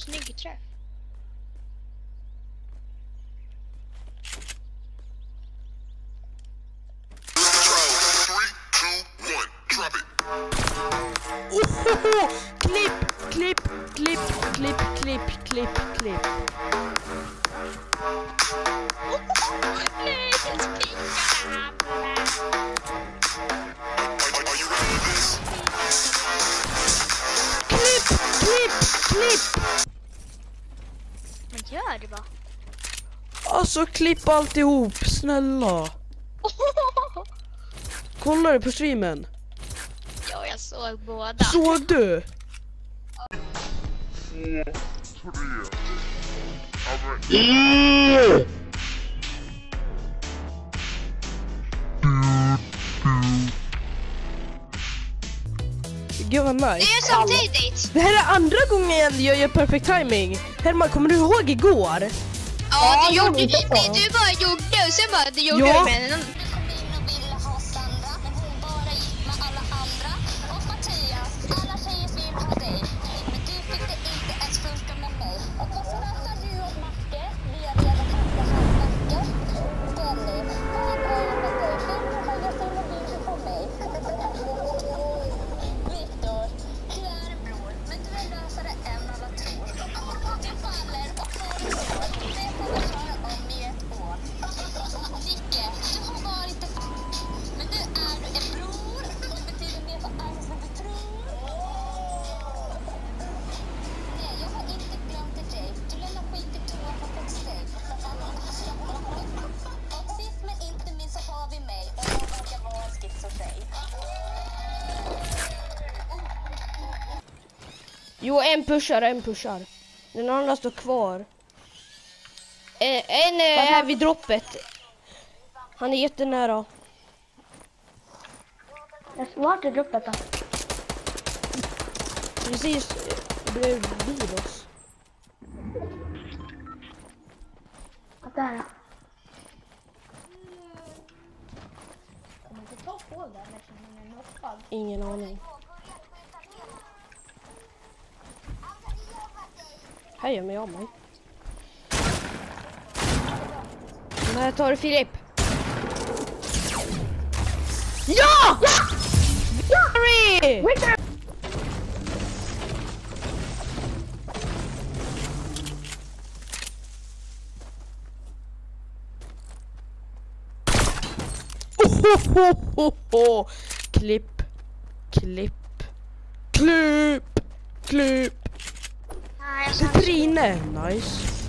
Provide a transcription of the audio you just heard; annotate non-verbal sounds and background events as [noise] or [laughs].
Snygg träff. Ohoho! Klipp, klipp, klipp, klipp, klipp, klipp, klipp. Det bara. Alltså klipp alltihop, snälla. [laughs] Kollar du på streamen? ja, jag såg båda. Såg du? Gud vad nice. Det är samtidigt. Det här är andra gången jag gör perfect timing. Herman, kommer du ihåg igår? Ja, du jag gjorde det. så. Du bara gjorde och sen bara du gjorde Ja. det med Jo, en pushar, en pushar. Den andra står kvar. Eh, en eh, är vid droppet. Han är jättenära. Vart är droppet då? Precis bredvid oss. Där ja. Ingen aning. Här gör mig av mig. Men här tar Filip. Ja! Victory! Ohohoho! Klipp, klipp, klipp, klipp. Nej, jag sa Petrine, nice.